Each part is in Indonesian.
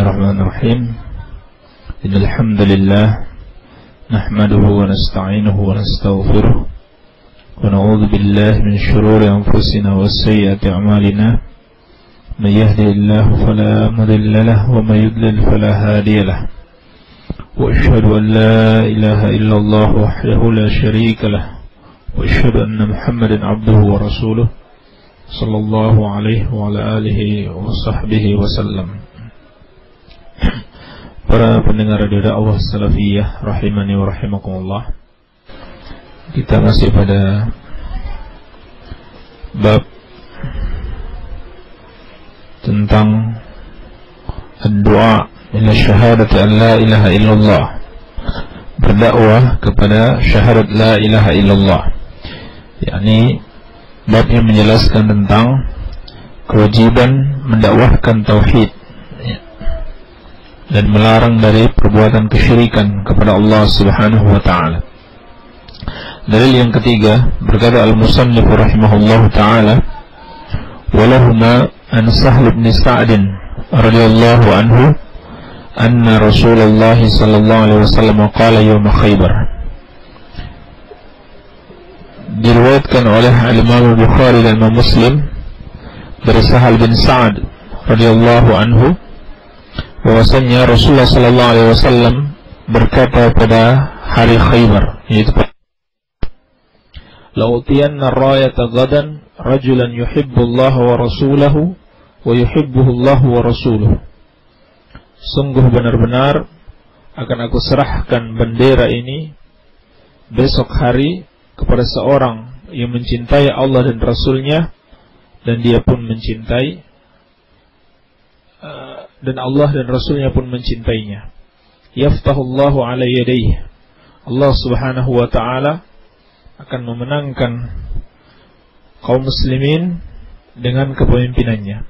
الرحمن الرحيم. إن الحمد لله نحمده ونستعينه ونستغفره ونعوذ بالله من شرور أنفسنا وسيئات أعمالنا. من يهدي الله فلا مضل له ومن يضلل فلا هادي له. وأشهد أن لا إله إلا الله وحده لا شريك له. وأشهد أن محمدا عبده ورسوله صلى الله عليه وعلى آله وصحبه وسلم. Para pendengar radio dakwah salafiyah rahimani wa rahimakumullah. Kita masih pada bab tentang doa ila syahadat an la ilaha illallah. Berdakwah kepada syahadat la ilaha illallah. yakni bab yang menjelaskan tentang kewajiban mendakwahkan tauhid dan melarang dari perbuatan kesyirikan kepada Allah Subhanahu wa taala. Dalil yang ketiga berkata al-musannif rahimahullahu taala walahuma an Sahl bin Sa'd radhiyallahu anhu anna Rasulullah sallallahu alaihi wasallam qala yawm Khaybar diriwayatkan oleh Imam Bukhari dan Muslim dari Sahal bin Sa'ad radhiyallahu anhu bahwasanya Rasulullah sallallahu alaihi wasallam berkata pada hari Khaybar yaitu La'utiyanna rayata gadan rajulan yuhibbu Allah wa rasulahu wa yuhibbuhu Allah wa rasuluhu Sungguh benar-benar akan aku serahkan bendera ini besok hari kepada seorang yang mencintai Allah dan Rasulnya dan dia pun mencintai dan Allah dan Rasulnya pun mencintainya. Yaftahullahu ala yadayhi. Allah subhanahu wa ta'ala akan memenangkan kaum muslimin dengan kepemimpinannya.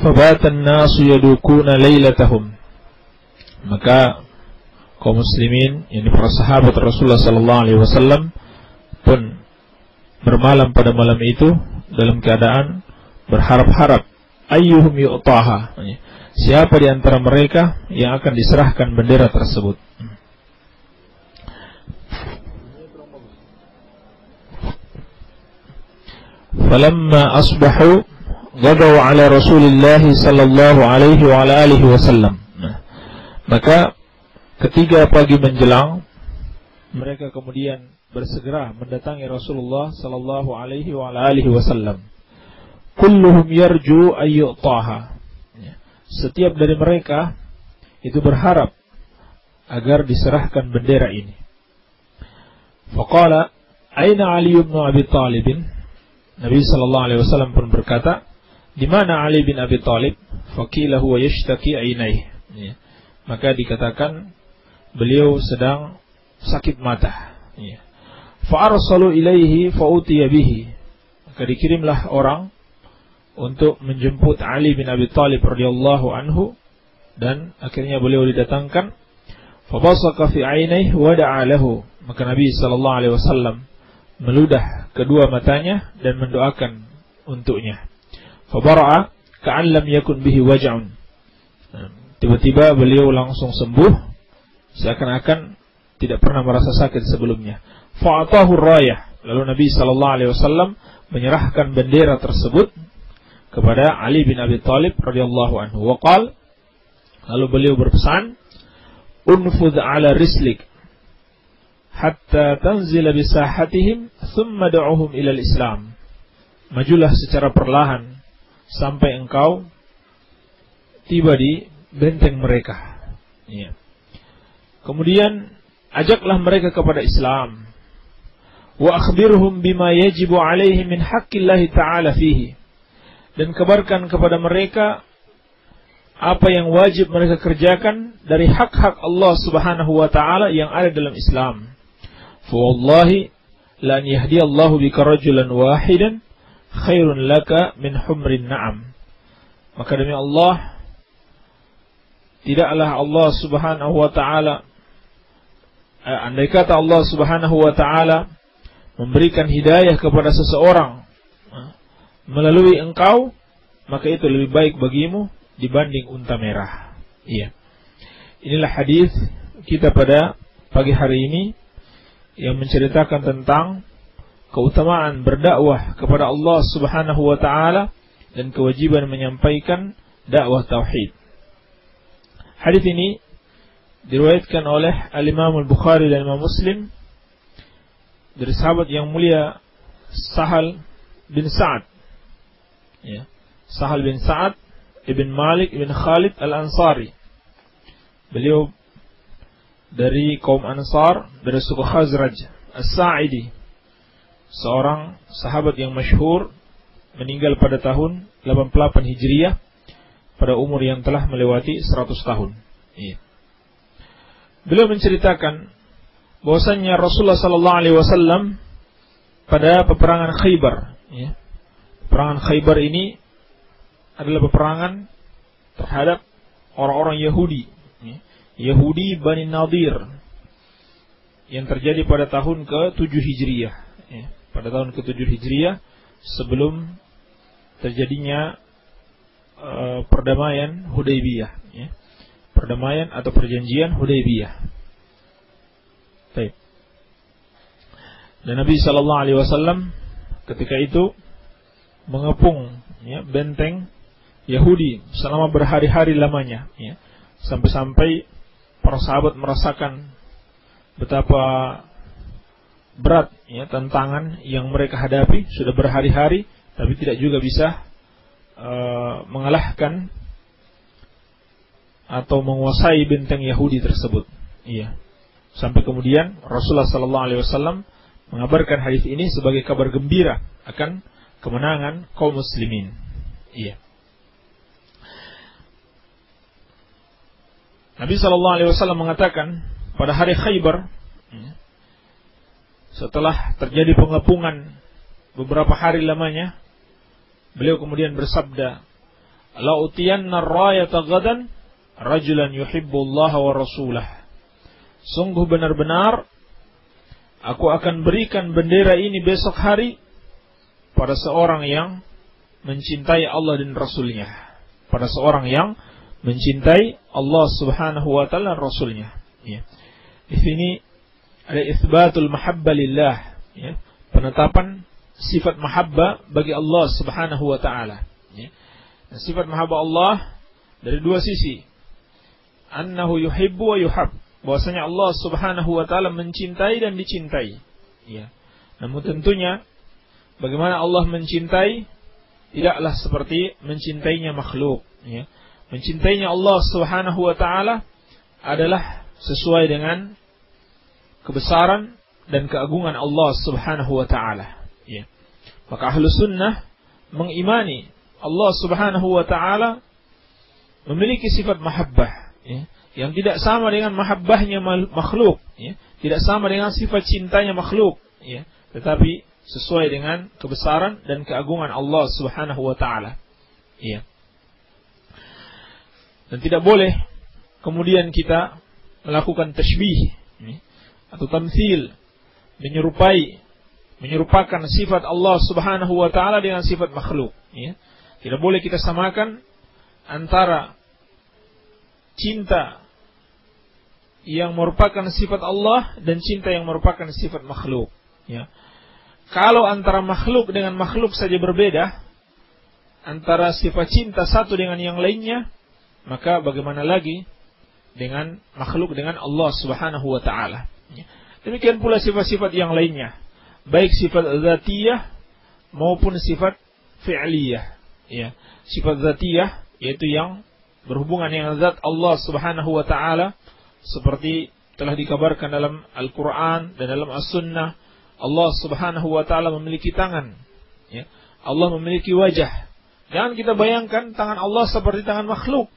Fabatan nasu yadukuna laylatahum. Maka kaum muslimin, yang para sahabat Rasulullah sallallahu alaihi wasallam pun bermalam pada malam itu dalam keadaan berharap-harap ayyuhum yu'taha siapa di antara mereka yang akan diserahkan bendera tersebut. Falamma asbahu ghadaw ala Rasulillah sallallahu alaihi wa ala alihi wasallam. Maka ketika pagi menjelang mereka kemudian bersegera mendatangi Rasulullah sallallahu alaihi wa alihi wasallam. Kulluhum yarju ayyutaha setiap dari mereka itu berharap agar diserahkan bendera ini. Faqala, "Aina Ali bin Abi Talib?" Nabi sallallahu alaihi wasallam pun berkata, "Di mana Ali bin Abi Talib?" Faqila huwa yashtaki ainaihi. Ya. Maka dikatakan beliau sedang sakit mata. Ya. Fa arsalu ilaihi fa utiya bihi. Maka dikirimlah orang untuk menjemput Ali bin Abi Thalib radhiyallahu anhu dan akhirnya beliau didatangkan. Fabasaka fi ainaihi wa da'a lahu. Maka Nabi sallallahu alaihi wasallam meludah kedua matanya dan mendoakan untuknya. Fabara'a ka'an lam yakun bihi waj'un. Tiba-tiba beliau langsung sembuh seakan-akan tidak pernah merasa sakit sebelumnya. Fa'atahu rayah. Lalu Nabi sallallahu alaihi wasallam menyerahkan bendera tersebut kepada Ali bin Abi Thalib radhiyallahu anhu. Waqal lalu beliau berpesan, "Unfudh ala rislik hatta tanzila bisahatihim thumma da'uhum ila islam Majulah secara perlahan sampai engkau tiba di benteng mereka. Ya. Kemudian ajaklah mereka kepada Islam. Wa akhbirhum bima yajibu alaihi min haqqillahi ta'ala fihi dan kabarkan kepada mereka apa yang wajib mereka kerjakan dari hak-hak Allah Subhanahu wa taala yang ada dalam Islam. Fa wallahi lan yahdi Allah bika rajulan wahidan khairun laka min humrin na'am. Maka demi Allah tidaklah Allah Subhanahu wa taala eh, andai kata Allah Subhanahu wa taala memberikan hidayah kepada seseorang melalui engkau, maka itu lebih baik bagimu dibanding unta merah. Iya. Inilah hadis kita pada pagi hari ini yang menceritakan tentang keutamaan berdakwah kepada Allah Subhanahu wa taala dan kewajiban menyampaikan dakwah tauhid. Hadis ini diriwayatkan oleh Al-Imam Al-Bukhari dan Imam Muslim dari sahabat yang mulia Sahal bin Sa'ad. Ya. Sahal bin Sa'ad ibn Malik ibn Khalid Al-Ansari. Beliau dari kaum Ansar dari suku Khazraj As-Sa'idi seorang sahabat yang masyhur meninggal pada tahun 88 Hijriah pada umur yang telah melewati 100 tahun. Iya. Beliau menceritakan bahwasannya Rasulullah sallallahu alaihi wasallam pada peperangan Khaybar, ya. Peperangan Khaybar ini adalah peperangan terhadap orang-orang Yahudi, ya. Yahudi Bani Nadir yang terjadi pada tahun ke-7 Hijriah. Pada tahun ke-7 Hijriah sebelum terjadinya uh, perdamaian Hudaybiyah ya. Perdamaian atau perjanjian Hudaybiyah. Baik. Dan Nabi Shallallahu alaihi wasallam ketika itu mengepung ya, benteng Yahudi selama berhari-hari lamanya ya. Sampai-sampai para sahabat merasakan betapa berat ya tantangan yang mereka hadapi sudah berhari-hari tapi tidak juga bisa uh, mengalahkan atau menguasai benteng Yahudi tersebut. Iya. Sampai kemudian Rasulullah Sallallahu Alaihi Wasallam mengabarkan hadis ini sebagai kabar gembira akan kemenangan kaum muslimin. Iya. Nabi Sallallahu Alaihi Wasallam mengatakan pada hari Khaybar, iya, setelah terjadi pengepungan beberapa hari lamanya, Beliau kemudian bersabda, "La utiyanna rayata gadan rajulan yuhibbullah wa rasulah." Sungguh benar-benar aku akan berikan bendera ini besok hari pada seorang yang mencintai Allah dan Rasulnya. Pada seorang yang mencintai Allah Subhanahu wa taala dan Rasulnya. Ya. Di sini ada isbatul mahabbah lillah, ya. Penetapan sifat mahabbah bagi Allah Subhanahu wa taala. Ya. sifat mahabbah Allah dari dua sisi. Annahu yuhibbu wa yuhab. Bahwasanya Allah Subhanahu wa taala mencintai dan dicintai. Ya. Namun tentunya bagaimana Allah mencintai tidaklah seperti mencintainya makhluk, ya. Mencintainya Allah Subhanahu wa taala adalah sesuai dengan kebesaran dan keagungan Allah Subhanahu wa taala. Ya. Maka ahlu sunnah mengimani Allah subhanahu wa ta'ala memiliki sifat mahabbah. Ya. Yang tidak sama dengan mahabbahnya makhluk. Ya. Tidak sama dengan sifat cintanya makhluk. Ya. Tetapi sesuai dengan kebesaran dan keagungan Allah subhanahu wa ta'ala. Ya. Dan tidak boleh kemudian kita melakukan tashbih atau tamthil menyerupai menyerupakan sifat Allah Subhanahu wa taala dengan sifat makhluk, ya. Tidak boleh kita samakan antara cinta yang merupakan sifat Allah dan cinta yang merupakan sifat makhluk, ya. Kalau antara makhluk dengan makhluk saja berbeda, antara sifat cinta satu dengan yang lainnya, maka bagaimana lagi dengan makhluk dengan Allah Subhanahu wa taala. Demikian pula sifat-sifat yang lainnya. Baik sifat zatiyah maupun sifat fi'liyah. Ya. Sifat zatiyah yaitu yang berhubungan dengan zat Allah Subhanahu wa taala seperti telah dikabarkan dalam Al-Qur'an dan dalam As-Sunnah Allah Subhanahu wa taala memiliki tangan ya Allah memiliki wajah jangan kita bayangkan tangan Allah seperti tangan makhluk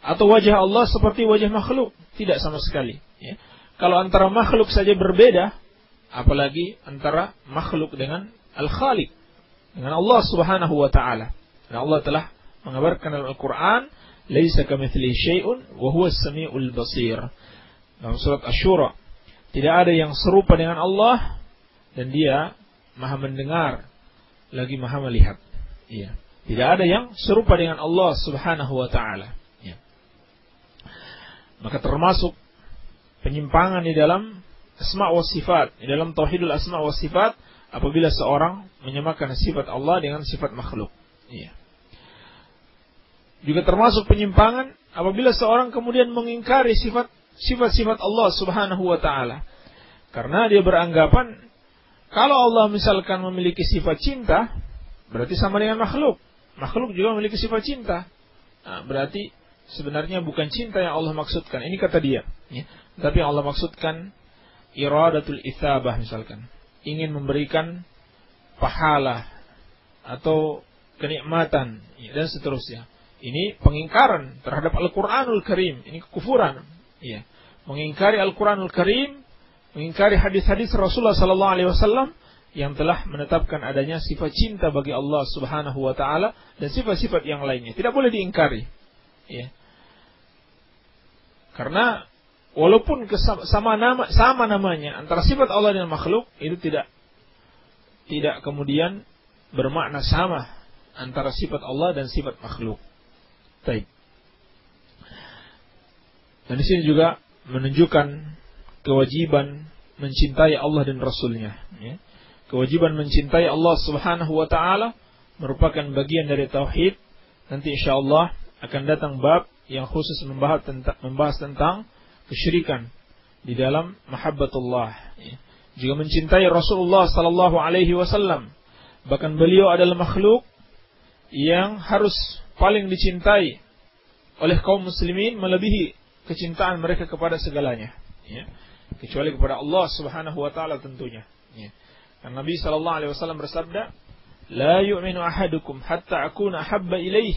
atau wajah Allah seperti wajah makhluk tidak sama sekali ya kalau antara makhluk saja berbeda apalagi antara makhluk dengan al-khaliq dengan Allah Subhanahu wa taala. Dan Allah telah mengabarkan dalam Al-Qur'an, "Laisa kamitslihi syai'un wa huwas samiul basir." Dalam surat Asy-Syura, tidak ada yang serupa dengan Allah dan Dia Maha mendengar lagi Maha melihat. Iya. Tidak ada yang serupa dengan Allah Subhanahu wa taala. Ya. Maka termasuk penyimpangan di dalam asma wa sifat, di dalam tauhidul asma wa sifat apabila seorang menyamakan sifat Allah dengan sifat makhluk. Iya. Juga termasuk penyimpangan apabila seorang kemudian mengingkari sifat sifat-sifat Allah Subhanahu wa taala. Karena dia beranggapan kalau Allah misalkan memiliki sifat cinta, berarti sama dengan makhluk. Makhluk juga memiliki sifat cinta. Nah, berarti sebenarnya bukan cinta yang Allah maksudkan. Ini kata dia. Ya. Tapi yang Allah maksudkan iradatul ithabah misalkan. Ingin memberikan pahala atau kenikmatan ya, dan seterusnya. Ini pengingkaran terhadap Al-Quranul Karim. Ini kekufuran. Ya. Mengingkari Al-Quranul Karim mengingkari hadis-hadis Rasulullah sallallahu alaihi wasallam yang telah menetapkan adanya sifat cinta bagi Allah Subhanahu wa taala dan sifat-sifat yang lainnya. Tidak boleh diingkari. Ya. Karena walaupun sama nama sama namanya antara sifat Allah dan makhluk itu tidak tidak kemudian bermakna sama antara sifat Allah dan sifat makhluk. Baik. Dan di sini juga menunjukkan kewajiban mencintai Allah dan Rasulnya. Ya. Kewajiban mencintai Allah Subhanahu Wa Taala merupakan bagian dari tauhid. Nanti insya Allah akan datang bab yang khusus membahas tentang, membahas tentang kesyirikan di dalam mahabbatullah. Ya. Juga mencintai Rasulullah Sallallahu Alaihi Wasallam. Bahkan beliau adalah makhluk yang harus paling dicintai oleh kaum muslimin melebihi kecintaan mereka kepada segalanya. Ya kecuali kepada Allah Subhanahu wa taala tentunya. Ya. Dan Nabi sallallahu alaihi wasallam bersabda, "La yu'minu ahadukum hatta akuna habba ilaih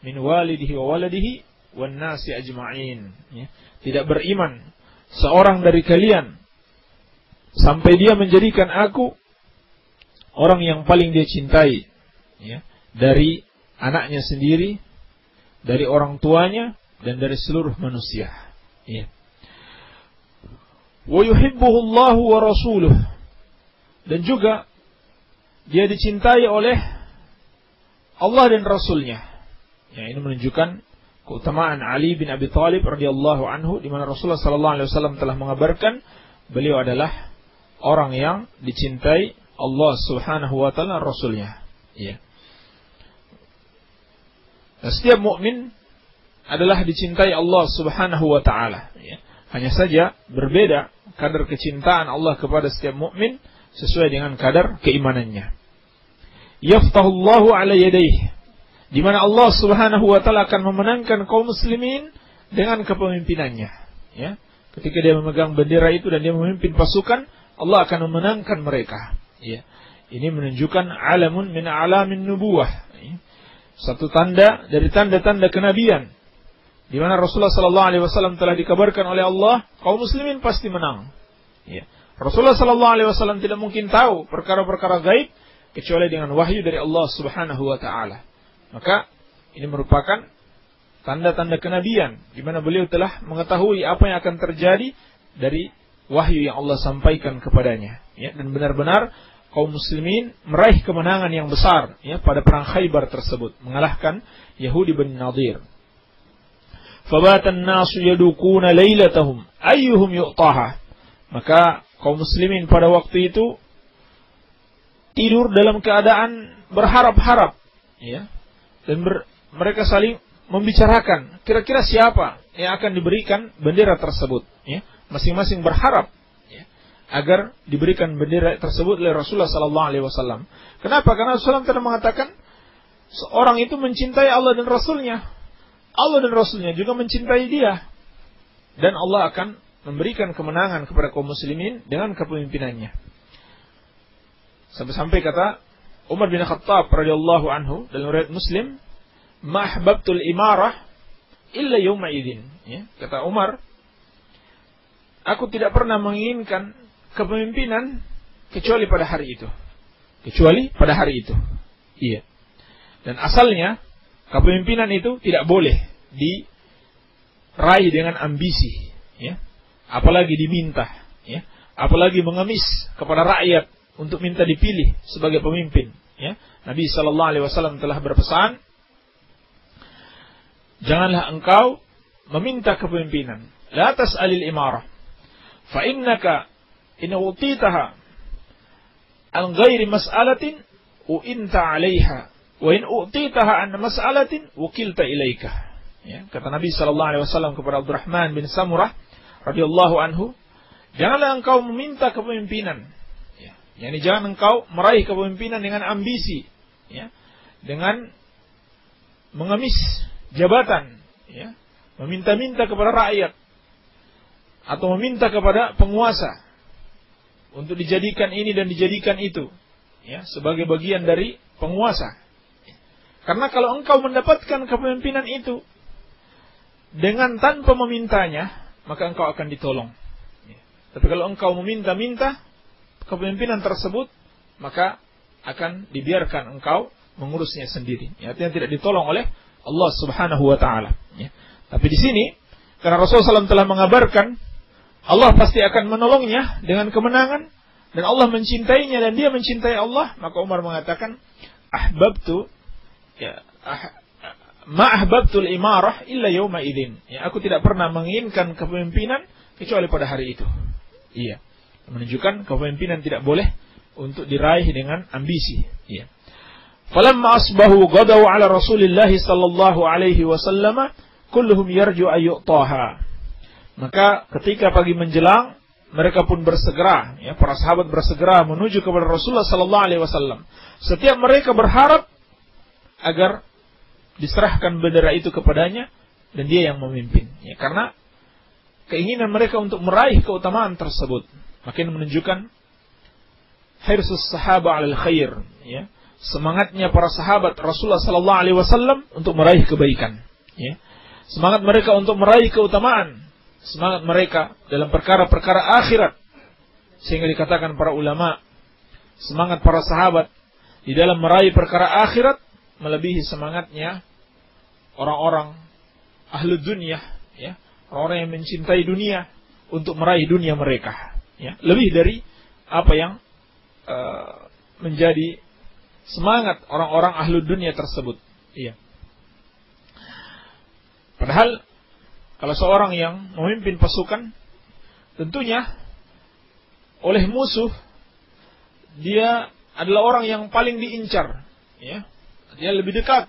min walidihi wa waladihi wan nasi ajma'in." Ya. Tidak beriman seorang dari kalian sampai dia menjadikan aku orang yang paling dia cintai ya, dari anaknya sendiri, dari orang tuanya dan dari seluruh manusia. Ya wa wa rasuluh dan juga dia dicintai oleh Allah dan Rasulnya. Ya, ini menunjukkan keutamaan Ali bin Abi Thalib radhiyallahu anhu di mana Rasulullah sallallahu alaihi wasallam telah mengabarkan beliau adalah orang yang dicintai Allah Subhanahu wa taala Rasulnya. Ya. Dan setiap mukmin adalah dicintai Allah Subhanahu wa taala, ya. Hanya saja berbeda kadar kecintaan Allah kepada setiap mukmin sesuai dengan kadar keimanannya. Yaftahullahu ala yadayhi. Di mana Allah Subhanahu wa taala akan memenangkan kaum muslimin dengan kepemimpinannya, ya. Ketika dia memegang bendera itu dan dia memimpin pasukan, Allah akan memenangkan mereka, ya. Ini menunjukkan alamun min alamin nubuwah. Ya. Satu tanda dari tanda-tanda kenabian di mana Rasulullah Sallallahu Alaihi Wasallam telah dikabarkan oleh Allah, kaum muslimin pasti menang. Ya. Rasulullah Sallallahu Alaihi Wasallam tidak mungkin tahu perkara-perkara gaib kecuali dengan wahyu dari Allah Subhanahu Wa Taala. Maka ini merupakan tanda-tanda kenabian di mana beliau telah mengetahui apa yang akan terjadi dari wahyu yang Allah sampaikan kepadanya. Ya, dan benar-benar kaum muslimin meraih kemenangan yang besar ya pada perang Khaybar tersebut mengalahkan Yahudi bin Nadir Fabatan nasu yadukuna lailatahum ayyuhum yu'taha. Maka kaum muslimin pada waktu itu tidur dalam keadaan berharap-harap ya. Dan ber, mereka saling membicarakan kira-kira siapa yang akan diberikan bendera tersebut ya. Masing-masing berharap ya, agar diberikan bendera tersebut oleh Rasulullah sallallahu alaihi wasallam. Kenapa? Karena Rasulullah telah mengatakan seorang itu mencintai Allah dan Rasulnya Allah dan Rasulnya juga mencintai dia. Dan Allah akan memberikan kemenangan kepada kaum muslimin dengan kepemimpinannya. Sampai-sampai kata Umar bin Khattab radhiyallahu anhu dalam riwayat Muslim, "Mahbabtul imarah illa yawma idzin." Ya, kata Umar, aku tidak pernah menginginkan kepemimpinan kecuali pada hari itu. Kecuali pada hari itu. Iya. Dan asalnya Kepemimpinan itu tidak boleh diraih dengan ambisi, ya. Apalagi diminta, ya. Apalagi mengemis kepada rakyat untuk minta dipilih sebagai pemimpin, ya. Nabi Shallallahu alaihi wasallam telah berpesan, "Janganlah engkau meminta kepemimpinan. La tas'alil imarah. Fa innaka in utitaha an ghairi mas'alatin uinta 'alaiha wa in utitaha an mas'alatin wukilta ilaika. Ya, kata Nabi sallallahu alaihi wasallam kepada Abdurrahman bin Samurah radhiyallahu anhu, janganlah engkau meminta kepemimpinan. Ya, yani jangan engkau meraih kepemimpinan dengan ambisi, ya, dengan mengemis jabatan, ya, meminta-minta kepada rakyat atau meminta kepada penguasa untuk dijadikan ini dan dijadikan itu ya sebagai bagian dari penguasa. Karena kalau engkau mendapatkan kepemimpinan itu dengan tanpa memintanya, maka engkau akan ditolong. Tapi kalau engkau meminta-minta kepemimpinan tersebut, maka akan dibiarkan engkau mengurusnya sendiri. Ya, artinya tidak ditolong oleh Allah Subhanahu wa taala. Ya. Tapi di sini karena Rasulullah SAW telah mengabarkan Allah pasti akan menolongnya dengan kemenangan dan Allah mencintainya dan dia mencintai Allah, maka Umar mengatakan, "Ahbabtu ya ah, ma ahbabtul imarah illa yawma idzin." Ya, aku tidak pernah menginginkan kepemimpinan kecuali pada hari itu. Iya. Menunjukkan kepemimpinan tidak boleh untuk diraih dengan ambisi. Iya. Falamma asbahu ghadaw ala Rasulillah sallallahu alaihi wasallam kulluhum yarju ayyutaha. Maka ketika pagi menjelang, mereka pun bersegera, ya, para sahabat bersegera menuju kepada Rasulullah sallallahu alaihi wasallam. Setiap mereka berharap agar diserahkan bendera itu kepadanya dan dia yang memimpin. Ya, karena keinginan mereka untuk meraih keutamaan tersebut makin menunjukkan hirsus sahaba al khair, ya. Semangatnya para sahabat Rasulullah sallallahu alaihi wasallam untuk meraih kebaikan, ya. Semangat mereka untuk meraih keutamaan semangat mereka dalam perkara-perkara akhirat. Sehingga dikatakan para ulama, semangat para sahabat di dalam meraih perkara akhirat melebihi semangatnya orang-orang ahlu dunia, ya, orang-orang yang mencintai dunia untuk meraih dunia mereka, ya, lebih dari apa yang uh, menjadi semangat orang-orang ahlu dunia tersebut, iya. Padahal kalau seorang yang memimpin pasukan, tentunya oleh musuh dia adalah orang yang paling diincar, ya. Dia lebih dekat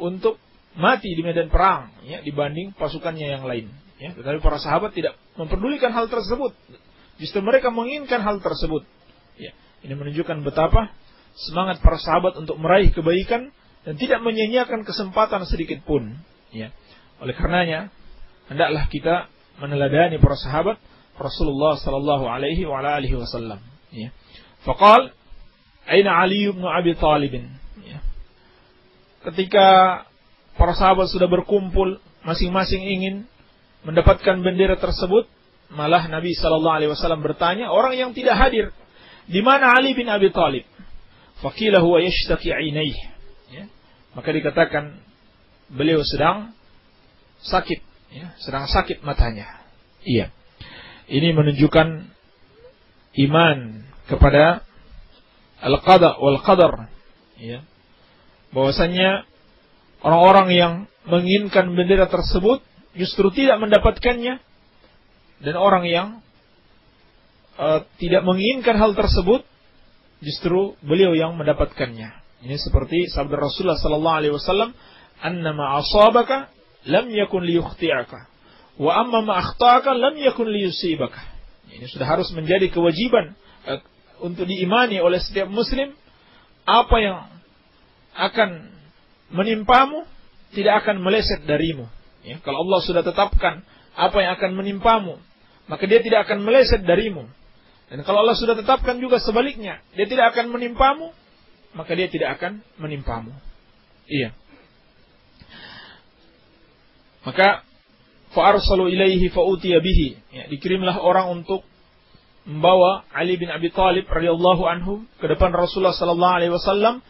untuk mati di medan perang, ya, dibanding pasukannya yang lain. Ya, tetapi para sahabat tidak memperdulikan hal tersebut. Justru mereka menginginkan hal tersebut. Ya, ini menunjukkan betapa semangat para sahabat untuk meraih kebaikan dan tidak menyia-nyiakan kesempatan sedikit pun. Ya. Oleh karenanya, hendaklah kita meneladani para sahabat Rasulullah sallallahu alaihi wa alihi wasallam ya faqal aina Ali bin Abi Thalib ya. Ketika para sahabat sudah berkumpul masing-masing ingin mendapatkan bendera tersebut malah Nabi sallallahu alaihi wasallam bertanya orang yang tidak hadir di mana Ali bin Abi Thalib faqila huwa yashtaki ainaihi ya. maka dikatakan beliau sedang sakit ya, sedang sakit matanya. Iya. Ini menunjukkan iman kepada al-qada wal qadar. Ya. Bahwasanya orang-orang yang menginginkan bendera tersebut justru tidak mendapatkannya dan orang yang uh, tidak menginginkan hal tersebut justru beliau yang mendapatkannya. Ini seperti sabda Rasulullah sallallahu alaihi wasallam, "Annama asabaka lam yakun liyukhti'aka wa amma ma akhta'aka lam yakun liyusibaka. Ini sudah harus menjadi kewajiban uh, untuk diimani oleh setiap muslim apa yang akan menimpamu tidak akan meleset darimu. Ya, kalau Allah sudah tetapkan apa yang akan menimpamu, maka dia tidak akan meleset darimu. Dan kalau Allah sudah tetapkan juga sebaliknya, dia tidak akan menimpamu, maka dia tidak akan menimpamu. Iya. Maka fa'arsalu ilaihi fa'utiya bihi. Ya, dikirimlah orang untuk membawa Ali bin Abi Thalib radhiyallahu anhu ke depan Rasulullah sallallahu alaihi wasallam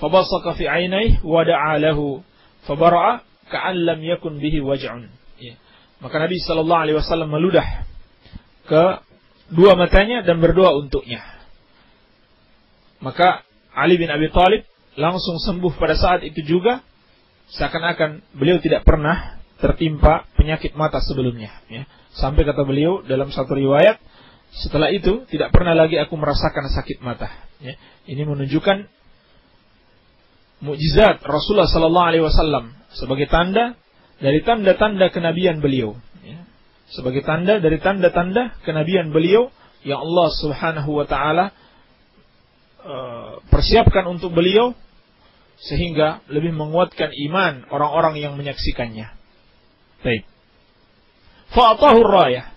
fabasaka fi ainaihi wa da'a lahu fabara'a ka'an lam yakun bihi waj'un. Ya. Maka Nabi sallallahu alaihi wasallam meludah ke dua matanya dan berdoa untuknya. Maka Ali bin Abi Thalib langsung sembuh pada saat itu juga seakan-akan beliau tidak pernah tertimpa penyakit mata sebelumnya. Ya. Sampai kata beliau dalam satu riwayat, setelah itu tidak pernah lagi aku merasakan sakit mata. Ya. Ini menunjukkan mukjizat Rasulullah Sallallahu Alaihi Wasallam sebagai tanda dari tanda-tanda kenabian beliau. Ya. Sebagai tanda dari tanda-tanda kenabian beliau yang Allah Subhanahu Wa Taala uh, persiapkan untuk beliau sehingga lebih menguatkan iman orang-orang yang menyaksikannya. Baik. Fa'atahu rayah.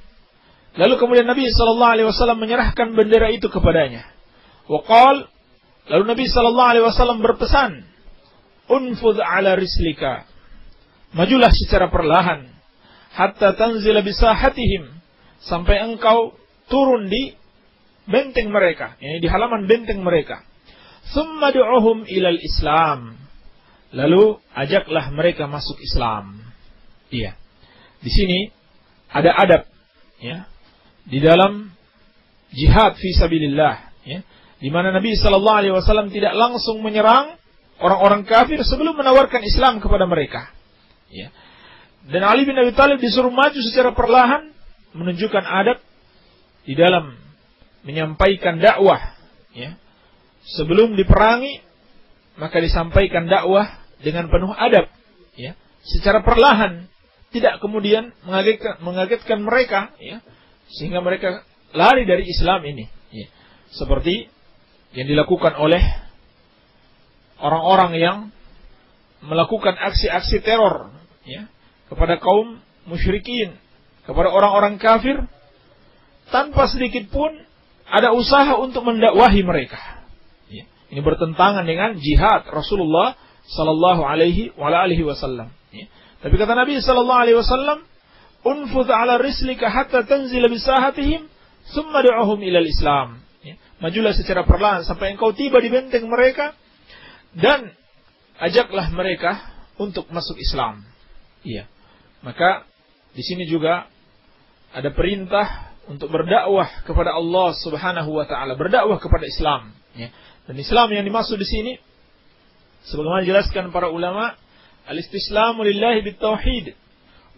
Lalu kemudian Nabi sallallahu alaihi wasallam menyerahkan bendera itu kepadanya. Waqal lalu Nabi sallallahu alaihi wasallam berpesan, "Unfudh ala rislika." Majulah secara perlahan hatta tanzila bisahatihim sampai engkau turun di benteng mereka, di halaman benteng mereka. Thumma du'uhum ilal Islam. Lalu ajaklah mereka masuk Islam. Iya. Di sini ada adab ya di dalam jihad fi sabilillah ya di mana Nabi sallallahu alaihi wasallam tidak langsung menyerang orang-orang kafir sebelum menawarkan Islam kepada mereka. Ya. Dan Ali bin Abi Thalib disuruh maju secara perlahan menunjukkan adab di dalam menyampaikan dakwah ya. Sebelum diperangi maka disampaikan dakwah dengan penuh adab ya. Secara perlahan tidak kemudian mengagetkan, mengagetkan mereka ya. Sehingga mereka lari dari Islam ini ya. seperti yang dilakukan oleh orang-orang yang melakukan aksi-aksi teror ya kepada kaum musyrikin kepada orang-orang kafir tanpa sedikit pun ada usaha untuk mendakwahi mereka ya. ini bertentangan dengan jihad Rasulullah sallallahu alaihi wasallam ya. Tapi kata Nabi sallallahu alaihi wasallam, "Unfudh 'ala rislika hatta tanzila bisahatihim, thumma du'uhum ila islam Ya. Majulah secara perlahan sampai engkau tiba di benteng mereka dan ajaklah mereka untuk masuk Islam. Iya. Maka di sini juga ada perintah untuk berdakwah kepada Allah Subhanahu wa taala, berdakwah kepada Islam, ya. Dan Islam yang dimaksud di sini sebagaimana dijelaskan para ulama Al-istislamu lillahi bitauhid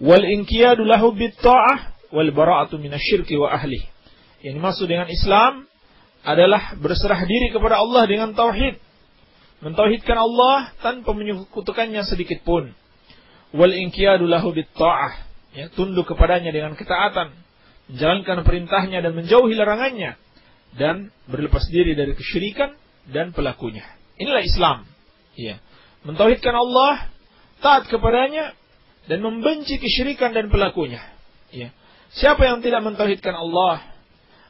wal inqiyadu lahu bitta'ah wal bara'atu minasyirki wa ahli. Yang dimaksud dengan Islam adalah berserah diri kepada Allah dengan tauhid. Mentauhidkan Allah tanpa menyekutukannya sedikit pun. Wal inqiyadu lahu bitta'ah. Ya, tunduk kepadanya dengan ketaatan. Menjalankan perintahnya dan menjauhi larangannya. Dan berlepas diri dari kesyirikan dan pelakunya. Inilah Islam. Ya. Mentauhidkan Allah taat kepadanya dan membenci kesyirikan dan pelakunya. Ya. Siapa yang tidak mentauhidkan Allah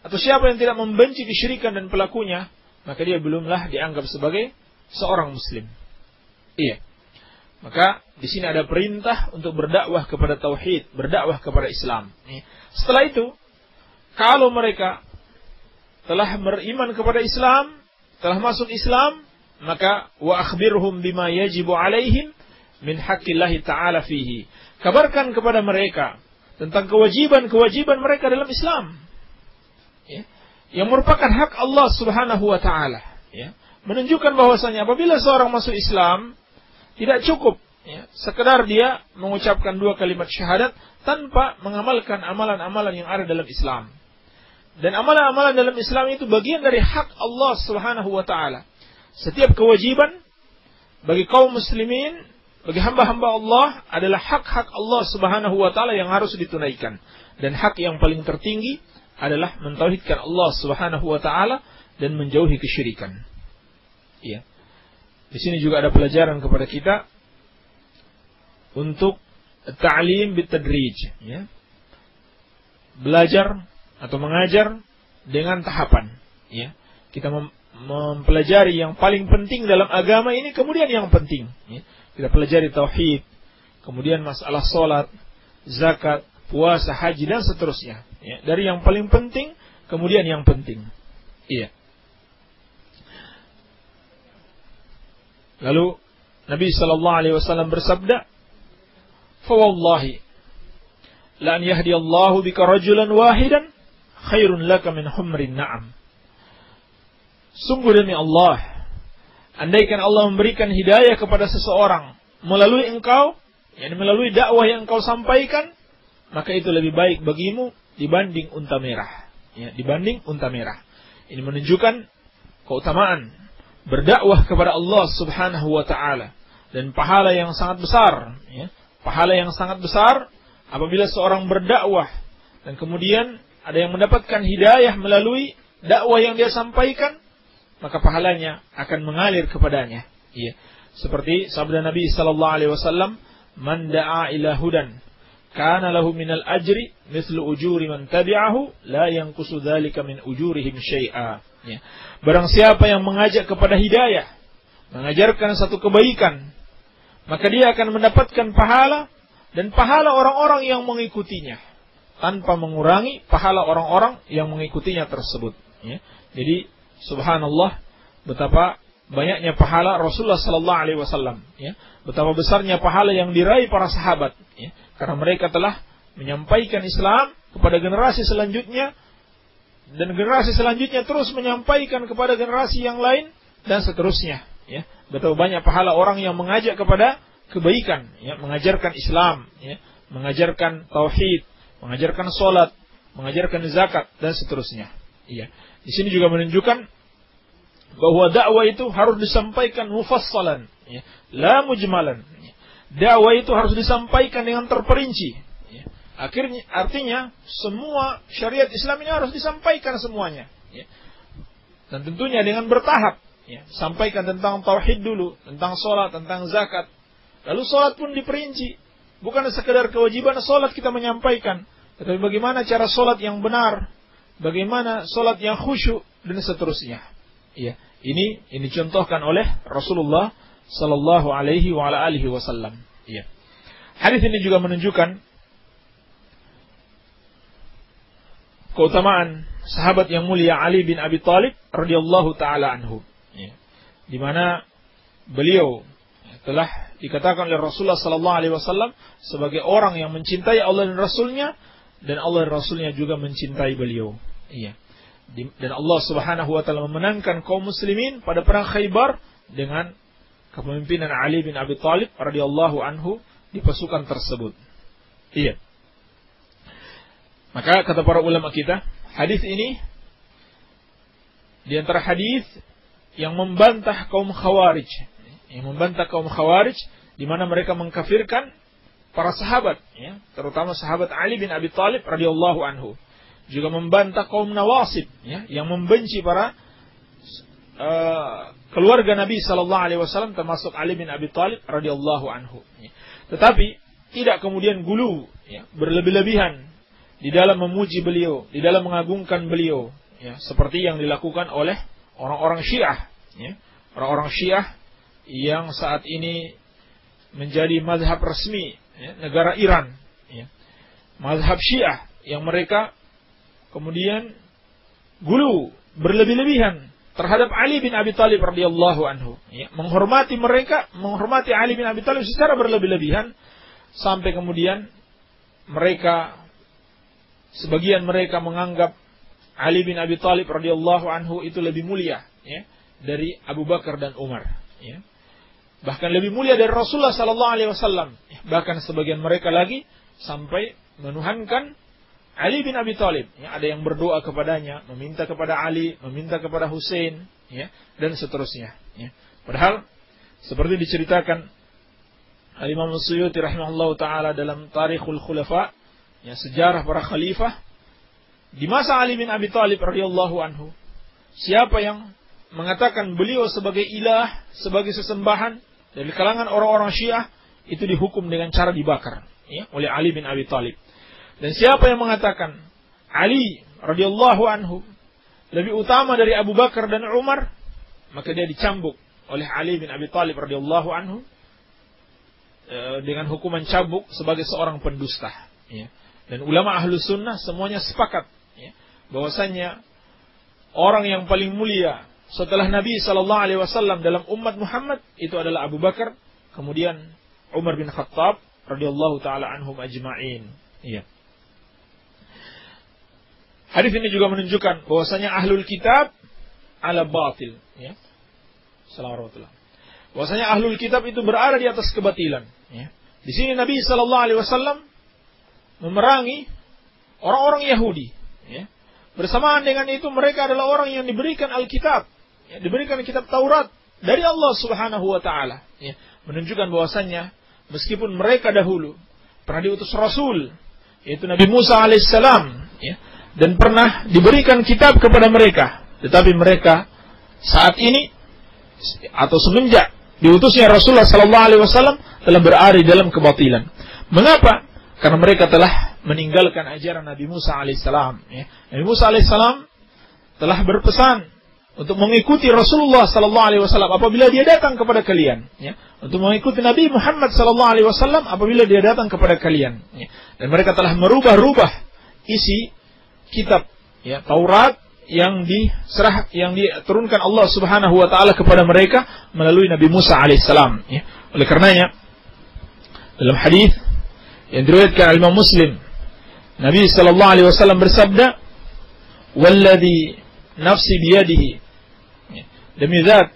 atau siapa yang tidak membenci kesyirikan dan pelakunya, maka dia belumlah dianggap sebagai seorang muslim. Iya. Maka di sini ada perintah untuk berdakwah kepada tauhid, berdakwah kepada Islam. Setelah itu, kalau mereka telah beriman kepada Islam, telah masuk Islam, maka wa akhbirhum bima yajibu alaihim min haqqillahi ta'ala fihi. Kabarkan kepada mereka tentang kewajiban-kewajiban mereka dalam Islam. Ya. Yang merupakan hak Allah subhanahu wa ta'ala. Ya. Menunjukkan bahwasanya apabila seorang masuk Islam, tidak cukup ya, sekedar dia mengucapkan dua kalimat syahadat tanpa mengamalkan amalan-amalan yang ada dalam Islam. Dan amalan-amalan dalam Islam itu bagian dari hak Allah Subhanahu wa taala. Setiap kewajiban bagi kaum muslimin bagi hamba-hamba Allah adalah hak-hak Allah Subhanahu wa taala yang harus ditunaikan dan hak yang paling tertinggi adalah mentauhidkan Allah Subhanahu wa taala dan menjauhi kesyirikan. Iya. Di sini juga ada pelajaran kepada kita untuk ta'lim bitadrij, ya. Belajar atau mengajar dengan tahapan, ya. Kita mempelajari yang paling penting dalam agama ini kemudian yang penting, ya kita pelajari tauhid, kemudian masalah solat, zakat, puasa, haji dan seterusnya. Ya, dari yang paling penting kemudian yang penting. Iya. Lalu Nabi Shallallahu Alaihi Wasallam bersabda, "Fawallahi, la an yahdi Allahu bika rajulan wahidan khairun laka min humrin na'am." Sungguh demi Allah, Andaikan Allah memberikan hidayah kepada seseorang melalui engkau, yang melalui dakwah yang kau sampaikan, maka itu lebih baik bagimu dibanding unta merah. Ya, dibanding unta merah. Ini menunjukkan keutamaan berdakwah kepada Allah Subhanahu wa taala dan pahala yang sangat besar, ya. Pahala yang sangat besar apabila seorang berdakwah dan kemudian ada yang mendapatkan hidayah melalui dakwah yang dia sampaikan, maka pahalanya akan mengalir kepadanya. Iya. Seperti sabda Nabi sallallahu alaihi wasallam, "Man da'a ila hudan kana lahu minal ajri mislu ujuri man tabi'ahu la yanqusu dzalika min ujurihim syai'a." Ya. Barang siapa yang mengajak kepada hidayah, mengajarkan satu kebaikan, maka dia akan mendapatkan pahala dan pahala orang-orang yang mengikutinya tanpa mengurangi pahala orang-orang yang mengikutinya tersebut. Ya. Jadi subhanallah betapa banyaknya pahala Rasulullah Sallallahu Alaihi Wasallam, ya. betapa besarnya pahala yang diraih para sahabat, ya. karena mereka telah menyampaikan Islam kepada generasi selanjutnya dan generasi selanjutnya terus menyampaikan kepada generasi yang lain dan seterusnya. Ya. Betapa banyak pahala orang yang mengajak kepada kebaikan, ya. mengajarkan Islam, ya. mengajarkan tauhid, mengajarkan sholat, mengajarkan zakat dan seterusnya. Iya. Di sini juga menunjukkan bahwa dakwah itu harus disampaikan mufassalan, ya. la mujmalan. Dakwah itu harus disampaikan dengan terperinci. Ya. Akhirnya artinya semua syariat Islam ini harus disampaikan semuanya. Ya. Dan tentunya dengan bertahap. Ya. Sampaikan tentang tauhid dulu, tentang sholat, tentang zakat. Lalu sholat pun diperinci. Bukan sekedar kewajiban sholat kita menyampaikan. Tetapi bagaimana cara sholat yang benar. Bagaimana sholat yang khusyuk dan seterusnya. Iya. Ini ini dicontohkan oleh Rasulullah Sallallahu Alaihi Wasallam. Iya. Hadis ini juga menunjukkan keutamaan sahabat yang mulia Ali bin Abi Thalib radhiyallahu taala anhu. Ya. Di mana beliau telah dikatakan oleh Rasulullah sallallahu alaihi wasallam sebagai orang yang mencintai Allah dan Rasulnya dan Allah dan Rasulnya juga mencintai beliau. Iya dan Allah Subhanahu wa taala memenangkan kaum muslimin pada perang Khaybar dengan kepemimpinan Ali bin Abi Thalib radhiyallahu anhu di pasukan tersebut. Iya. Maka kata para ulama kita, hadis ini di antara hadis yang membantah kaum Khawarij, yang membantah kaum Khawarij di mana mereka mengkafirkan para sahabat, ya, terutama sahabat Ali bin Abi Thalib radhiyallahu anhu juga membantah kaum Nawasib ya, yang membenci para uh, keluarga Nabi Shallallahu Alaihi Wasallam termasuk Ali bin Abi Thalib radhiyallahu anhu. Ya. Tetapi tidak kemudian gulu ya, berlebih-lebihan di dalam memuji beliau, di dalam mengagungkan beliau, ya, seperti yang dilakukan oleh orang-orang Syiah, ya, orang-orang Syiah yang saat ini menjadi mazhab resmi ya, negara Iran, ya. mazhab Syiah yang mereka kemudian gulu berlebih-lebihan terhadap Ali bin Abi Thalib radhiyallahu anhu, ya, menghormati mereka, menghormati Ali bin Abi Thalib secara berlebih-lebihan sampai kemudian mereka sebagian mereka menganggap Ali bin Abi Thalib radhiyallahu anhu itu lebih mulia ya, dari Abu Bakar dan Umar, ya. Bahkan lebih mulia dari Rasulullah sallallahu alaihi wasallam. Bahkan sebagian mereka lagi sampai menuhankan Ali bin Abi Thalib, ya, ada yang berdoa kepadanya, meminta kepada Ali, meminta kepada Hussein, ya, dan seterusnya. Ya. Padahal seperti diceritakan Imam Suyuti rahimahullah taala dalam Tarikhul Khulafa, ya, sejarah para khalifah di masa Ali bin Abi Thalib radhiyallahu anhu, siapa yang mengatakan beliau sebagai ilah, sebagai sesembahan dari kalangan orang-orang Syiah itu dihukum dengan cara dibakar ya, oleh Ali bin Abi Thalib. Dan siapa yang mengatakan Ali radhiyallahu anhu lebih utama dari Abu Bakar dan Umar, maka dia dicambuk oleh Ali bin Abi Thalib radhiyallahu anhu eh, dengan hukuman cambuk sebagai seorang pendusta. Ya. Dan ulama ahlu sunnah semuanya sepakat ya, bahwasanya orang yang paling mulia setelah Nabi Shallallahu Alaihi Wasallam dalam umat Muhammad itu adalah Abu Bakar, kemudian Umar bin Khattab radhiyallahu taala anhum ajma'in. Iya. Hadis ini juga menunjukkan bahwasanya ahlul kitab ala batil. Ya. Assalamualaikum Bahwasanya ahlul kitab itu berada di atas kebatilan. Ya. Di sini Nabi Shallallahu Alaihi Wasallam memerangi orang-orang Yahudi. Ya. Bersamaan dengan itu mereka adalah orang yang diberikan Alkitab, ya, diberikan kitab Taurat dari Allah Subhanahu Wa Taala, ya, menunjukkan bahwasannya meskipun mereka dahulu pernah diutus Rasul, yaitu Nabi Musa alaihissalam, ya, dan pernah diberikan kitab kepada mereka, tetapi mereka saat ini atau semenjak diutusnya Rasulullah Sallallahu Alaihi Wasallam telah berada dalam kebatilan. Mengapa? Karena mereka telah meninggalkan ajaran Nabi Musa alaihissalam. Ya. Nabi Musa alaihissalam telah berpesan untuk mengikuti Rasulullah Sallallahu Alaihi Wasallam apabila dia datang kepada kalian, ya. untuk mengikuti Nabi Muhammad Sallallahu Alaihi Wasallam apabila dia datang kepada kalian, ya. dan mereka telah merubah-rubah isi kitab ya, Taurat yang diserah yang diturunkan Allah Subhanahu wa taala kepada mereka melalui Nabi Musa alaihissalam ya. Oleh karenanya dalam hadis yang diriwayatkan Imam Muslim Nabi sallallahu alaihi wasallam bersabda "Walladzi nafsi biyadihi" ya. Demi zat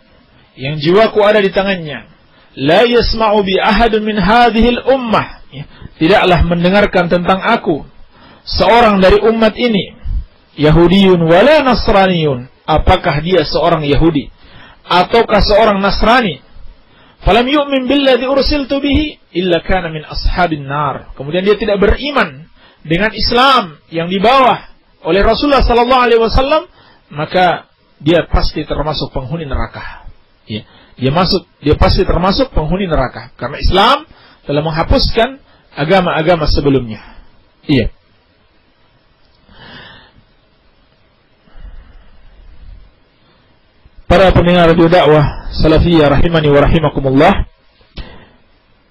yang jiwaku ada di tangannya la yasma'u bi ahadun min hadhihi ummah tidaklah mendengarkan tentang aku seorang dari umat ini Yahudiyun wala Nasraniyun. Apakah dia seorang Yahudi ataukah seorang Nasrani? Falam yu'min billadhi ursiltu bihi illa kana min ashabin nar. Kemudian dia tidak beriman dengan Islam yang dibawa oleh Rasulullah sallallahu alaihi wasallam, maka dia pasti termasuk penghuni neraka. Ya. Dia masuk, dia pasti termasuk penghuni neraka karena Islam telah menghapuskan agama-agama sebelumnya. Iya. Para pendengar radio dakwah salafiyah rahimani wa rahimakumullah.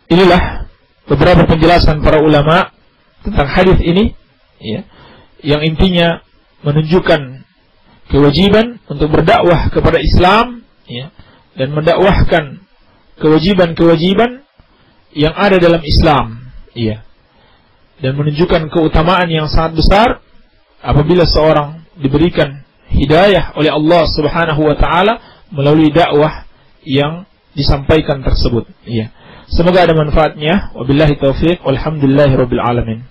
Inilah beberapa penjelasan para ulama tentang hadis ini ya, yang intinya menunjukkan kewajiban untuk berdakwah kepada Islam ya, dan mendakwahkan kewajiban-kewajiban yang ada dalam Islam ya, dan menunjukkan keutamaan yang sangat besar apabila seorang diberikan hidayah oleh Allah Subhanahu wa taala melalui dakwah yang disampaikan tersebut. Iya. Semoga ada manfaatnya. Wabillahi taufik. Walhamdulillahirabbil alamin.